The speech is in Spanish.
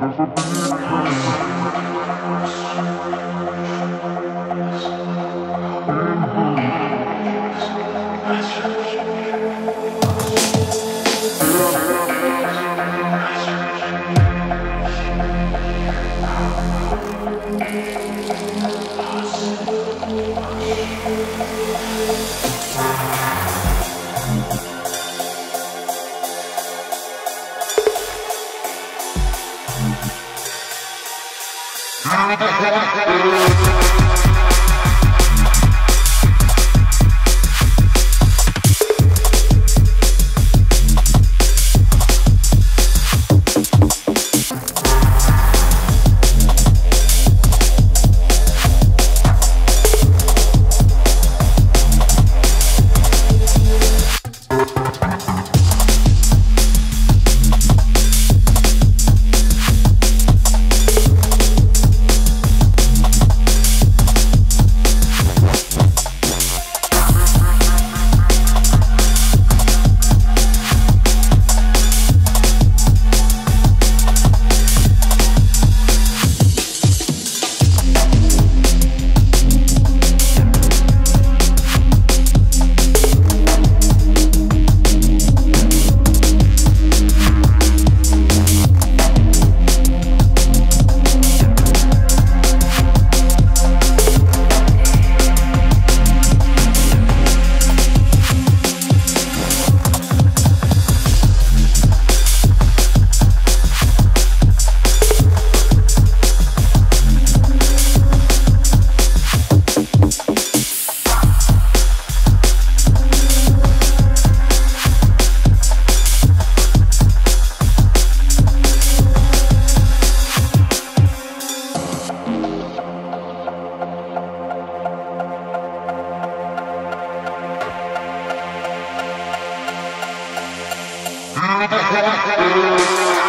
Thank Música Gracias.